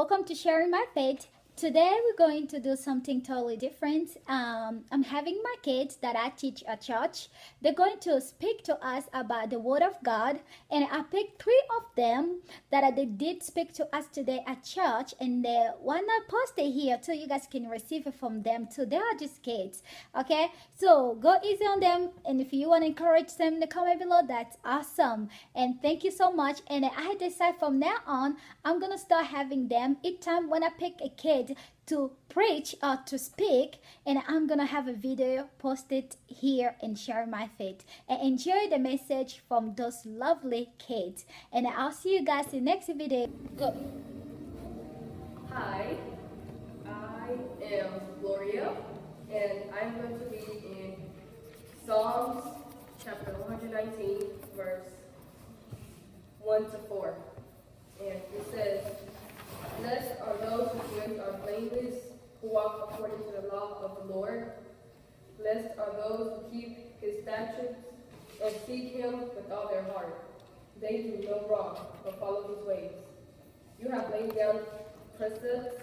Welcome to Sharing My Faith. Today we're going to do something totally different. Um, I'm having my kids that I teach at church. They're going to speak to us about the Word of God, and I picked three of them that they did speak to us today at church, and they not post it here so you guys can receive it from them too. They are just kids, okay? So go easy on them, and if you want to encourage them in the comment below, that's awesome. And thank you so much. And I decide from now on, I'm gonna start having them each time when I pick a kid to preach or to speak and i'm gonna have a video posted here and share my faith. And enjoy the message from those lovely kids. And i'll see you guys in the next video. Go. Hi, I am Gloria, and I'm going to be in Psalms chapter 119, verse 1 to 4. And it says, Blessed are those whose ways are blameless, who walk according to the law of the Lord. Blessed are those who keep his statutes and seek him with all their heart. They do no wrong, but follow his ways. You have laid down precepts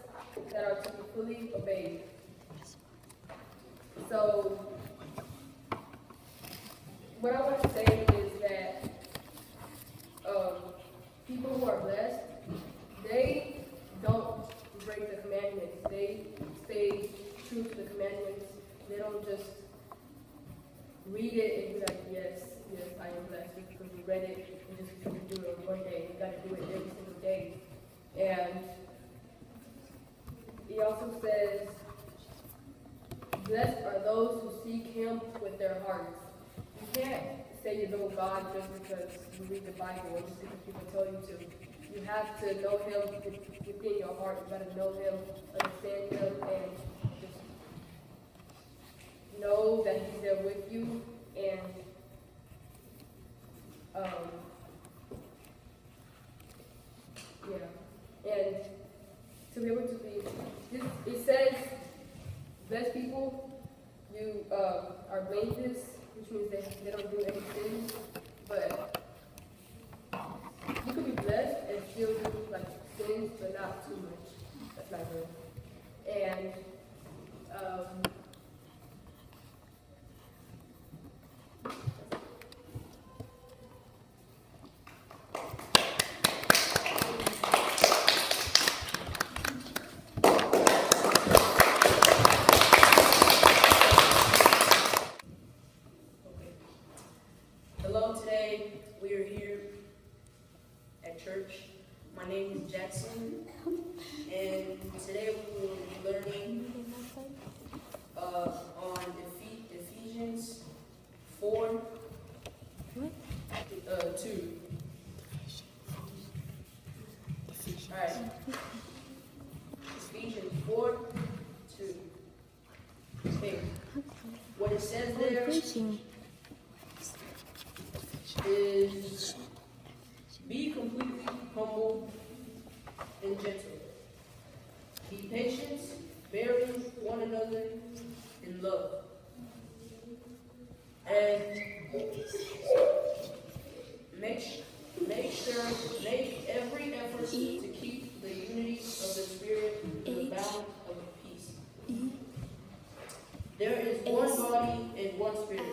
that are to be fully obeyed. So, what I want to say is that um, people who are blessed, they don't break the commandments. They stay true to the commandments. They don't just read it and be like, yes, yes, I am blessed because you read it and just do it one day. You got to do it every single day. And he also says, Blessed are those who seek him with their hearts. You can't say you know God just because you read the Bible or just because people tell you to. You have to know him within your heart. You gotta know him, understand him, and just know that he's there with you and um, yeah. And to be able to be it says blessed people you um, are blameless, which means they, they don't do anything. But you can be blessed and still do like sins, but not too much. That's not good. And um, Hello, today we are here church. My name is Jackson, and today we will be learning uh, on Ephe- Ephesians 4 uh, 2. Alright. Ephesians 4 2. Okay. What it says there is humble and gentle. Be patient, bearing one another in love. And make, make sure, make every effort to keep the unity of the Spirit in the bound of peace. There is one body and one Spirit.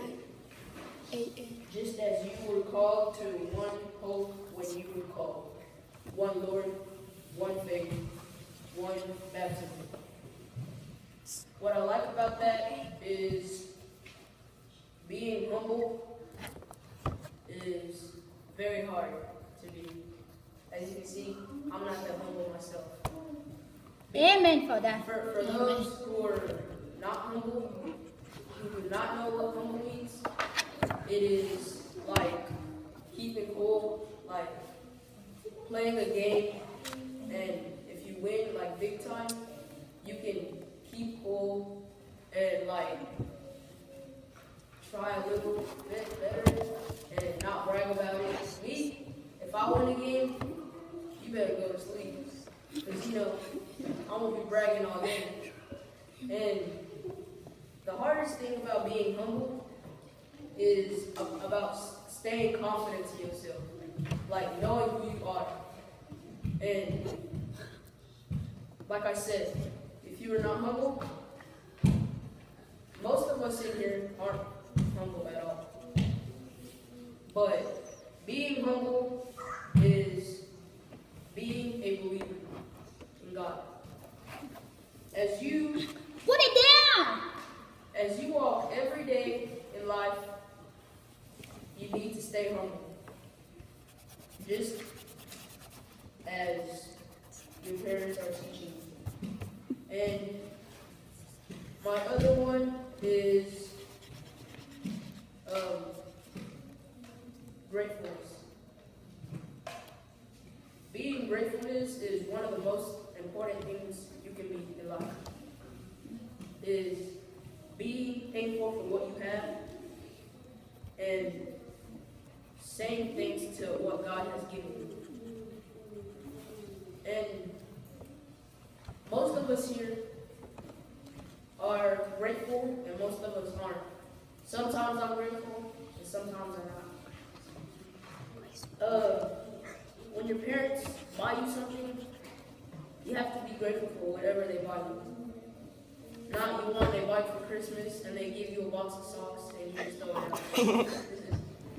Just as you were called to one hope when you were called, one Lord, one faith, one baptism. What I like about that is being humble is very hard to be. As you can see, I'm not that humble myself. amen for that For, for those who are not humble, who do not know what humble means, it is like keeping cool, like playing a game, and if you win like big time, you can keep cool and like try a little bit better and not brag about it. Me, if I win a game, you better go to sleep. Because you know, I'm gonna be bragging all day. And the hardest thing about being humble is about staying confident to yourself, like knowing who you are. And like I said, if you are not humble, most of us in here aren't humble at all. But being humble is being a believer in God. As you Put it down. as you walk every day in life, you need to stay humble. Just as your parents are teaching you. And my other one is um, gratefulness. Being gratefulness is one of the most important things you can be in life. Is being thankful for what you have and saying thanks to what God has given you. And most of us here are grateful and most of us aren't. Sometimes I'm grateful and sometimes I'm not. Uh, when your parents buy you something, you have to be grateful for whatever they buy you. Not you want they buy for Christmas and they give you a box of socks and you just throw it out.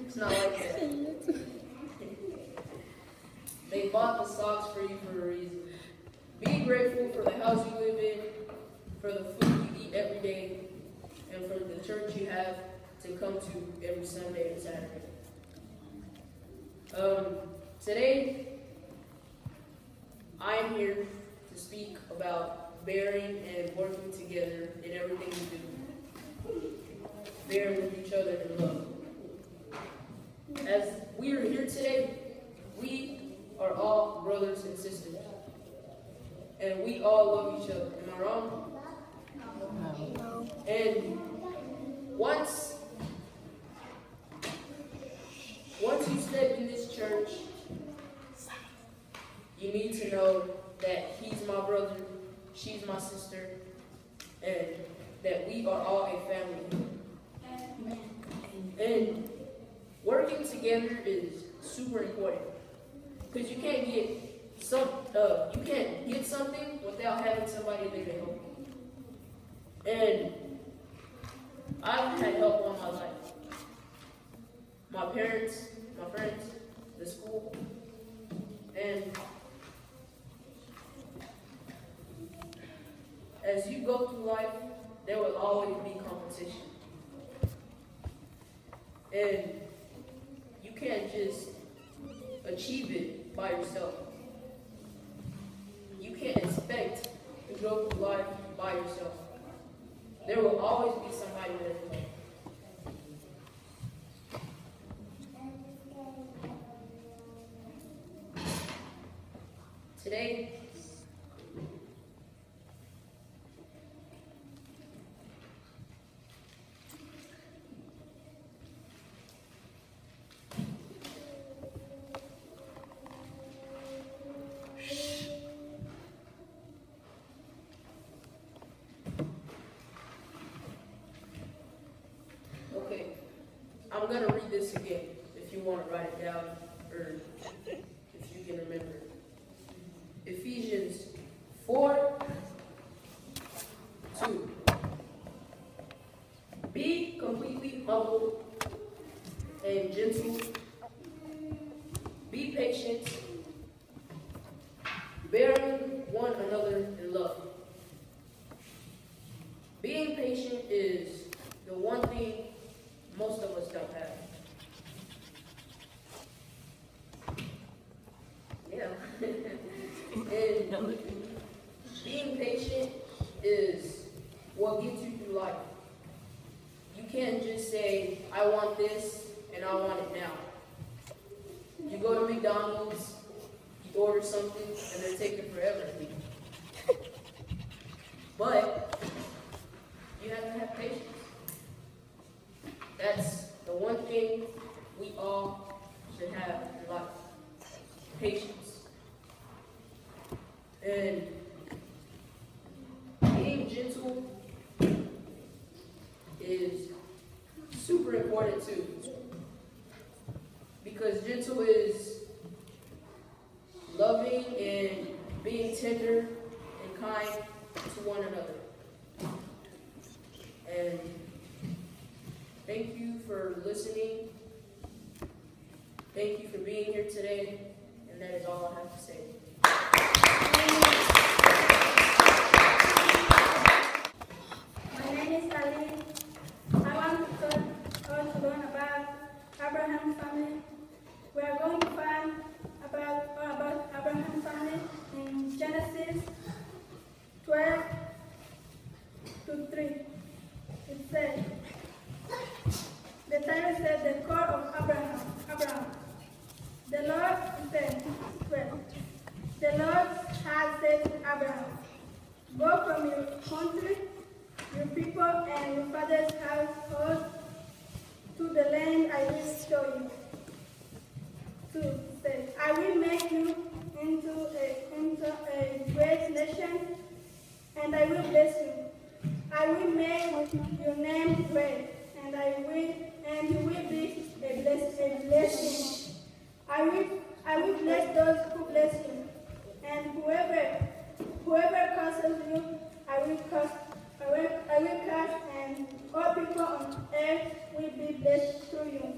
it's not like that. they bought the socks for you for a reason. Be grateful for the house you live in, for the food you eat every day, and for the church you have to come to every Sunday and Saturday. Um, today, I am here to speak about bearing and working together in everything we do. Bearing with each other in love. As we are here today, we are all brothers and sisters. And we all love each other. Am I wrong? And once once you step in this church, you need to know that he's my brother, she's my sister, and that we are all a family. And working together is super important because you can't get some uh, you can't get something without having somebody there to help you. And I've had help all my life. My parents, go through life, there will always be competition. And you can't just achieve it by yourself. You can't expect to go through life by yourself. There will always be somebody help. Today, I'm gonna read this again if you want to write it down or if you can remember it. Ephesians 4 2. Be completely humble and gentle. Be patient, bearing one another in love. Being patient is the one thing most of us don't have. Yeah. and being patient is what gets you through life. Can't just say, I want this and I want it now. You go to McDonald's, you order something, and they're taking forever. But you have to have patience. That's the one thing we all should have in life. Patience. And being gentle is super important too. Because gentle is loving and being tender and kind to one another. And thank you for listening. Thank you for being here today. And that is all I have to say. My name is Ali. I want to talk, I want to learn about Abraham's family. We are going to find about about Abraham's family in Genesis 12 to 3. It says, the title said the call of Abraham. Abraham. The Lord said, 12. The Lord has said to Abraham, Go from your country, your people, and your father's household to the land I will show you. Two says, I will make you into a, into a great nation, and I will bless you. I will make your name great, and I will, and you will be a, bless, a blessing. I will, I will bless those who bless you, and whoever, whoever curses you, I will curse, I will, I will curse, and all people on earth will be blessed through you.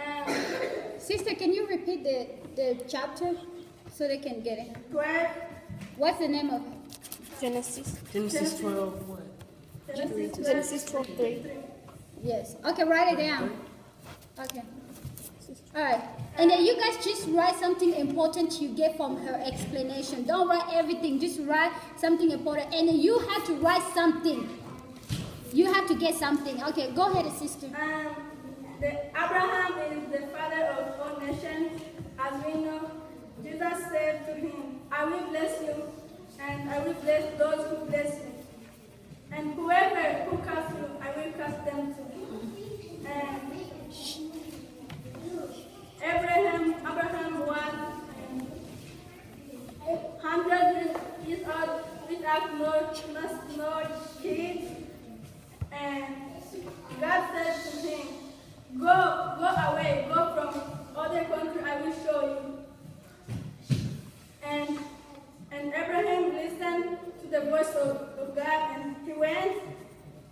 And Sister, can you repeat the, the chapter so they can get it? 12, What's the name of it? Genesis. Genesis 12, what? Genesis 12, Genesis 12, 3. Yes. Okay, write it down. Okay. All right. And then you guys just write something important you get from her explanation. Don't write everything. Just write something important. And then you have to write something. You have to get something. Okay, go ahead, sister. And the, Abraham is the father of all nations, as we know. Jesus said to him, I will bless you, and I will bless those who bless you. And whoever who curse you, I will curse them too. And Abraham, Abraham was um, hundred years old without no, no, no kids. And God said to him, Go, go away, go from other country, I will show you. And and Abraham listened to the voice of, of God and he went,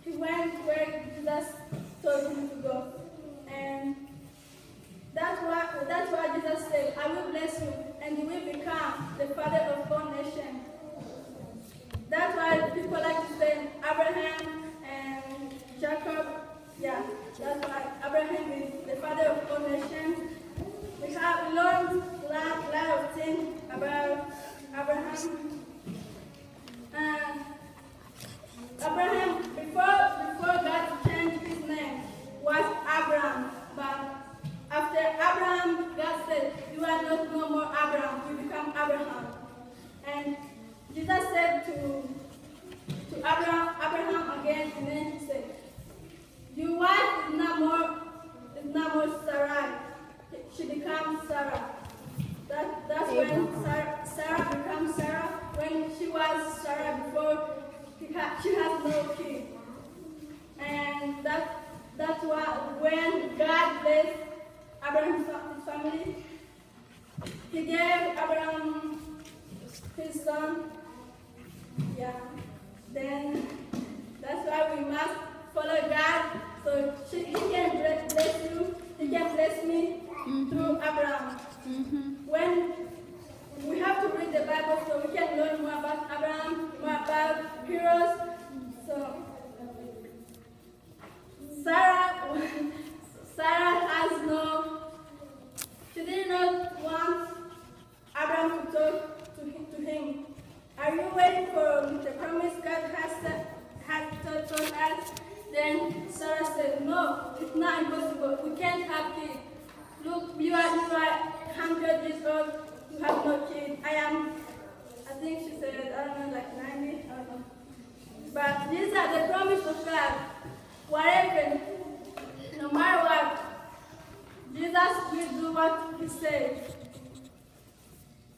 he went where Jesus told him to go. And that's why that's why Jesus said, I will bless you and you will become the father of all nations. That's why people like to say Abraham and Jacob. Yeah, that's why Abraham is the father of all nations. We have learned a lot, lot of things about Abraham. And Abraham, before before God changed his name, was Abraham. But after Abraham, God said, You are not no more Abraham, you become Abraham. And Jesus said to to Abraham, Abraham again, and then he said, Your wife is not more is not more Sarai. She becomes Sarah. That, that's when Sarah, Sarah becomes Sarah. When she was Sarah before, she, ha, she has no kid. And that, that's why when God blessed Abraham's family, he gave Abraham his son. Yeah. Then that's why we must follow God. So she, he can bless you, he can bless me through Abraham. Mm-hmm. When we have to read the Bible so we can learn more about Abraham, more about heroes. So Sarah, Sarah has no, she did not want Abraham to talk to him. To him. Are you waiting for the promise God has told told us? Then Sarah said, No, it's not impossible. We can't have kids. Look, you are you are hundred years old. You have no kid. I am. I think she said I don't know, like ninety. I don't know. But these are the promise of God. Whatever, no matter what, Jesus will do what He said.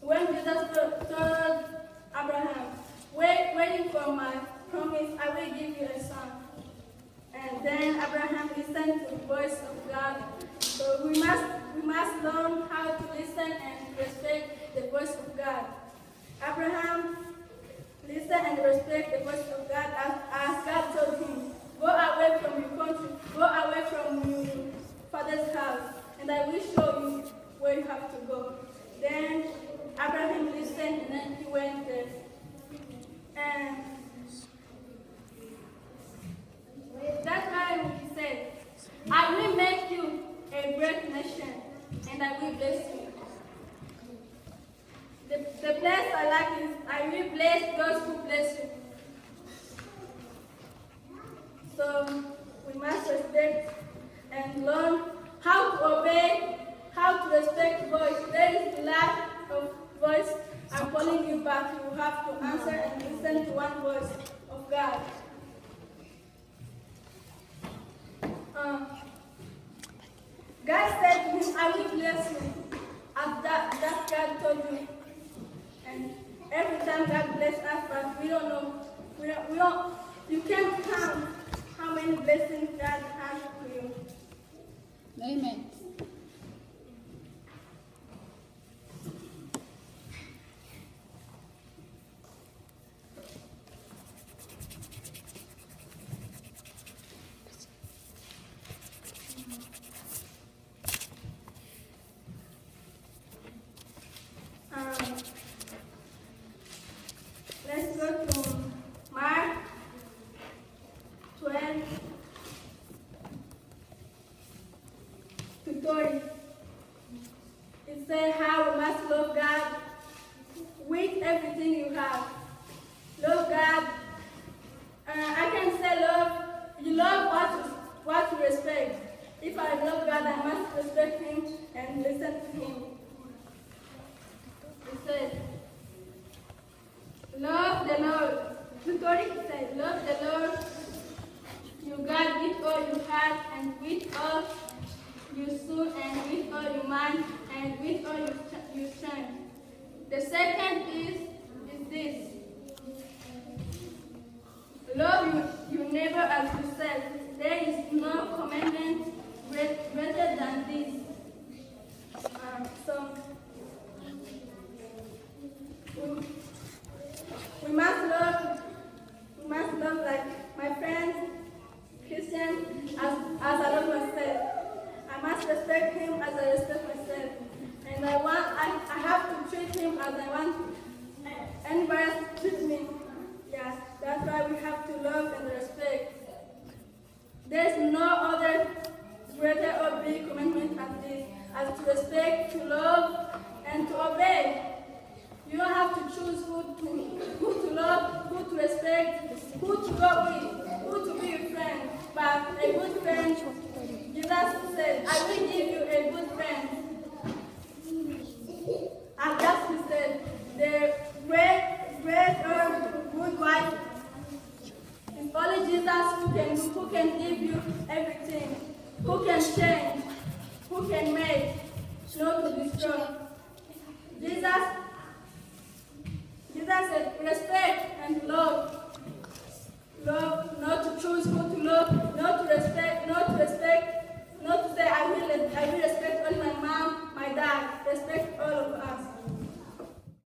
When Jesus told Abraham, wait, waiting for my promise, I will give you a son. And then Abraham listened to the voice of God. We must we must learn how to listen and respect the voice of God. Abraham listen and respect the voice of God as, as God told him. Go away from your country, go away from your father's house, and I will show you where you have to go. Then Abraham listened and then he went there. And that time he said, I will make you a great nation, and I will bless you. The, the place I like is I will bless those who bless you. So we must respect and learn how to obey, how to respect voice. There is lack of voice. I'm calling you back. You have to answer and listen to one voice of God. Um, God said to him, I will bless you. As that, that God told me. And every time God bless us, but we don't know. We don't, we don't, you can't count how many blessings God has for you. Amen. Um, let's go to Mark 12 to 30. It says how we must love God with everything you have. Love God. Uh, I can say love, you love what you, what you respect. If I love God, I must respect Him and listen to Him. It says, Love the Lord. Deuteronomy says, Love the Lord your God with all your heart and with all your soul and with all your mind and with all your, your strength. The second is, is this. Love you, your neighbor as yourself. There is no commandment greater than this. Um, so, we, we must love, we must love like my friends, Christian, as, as I love myself. I must respect him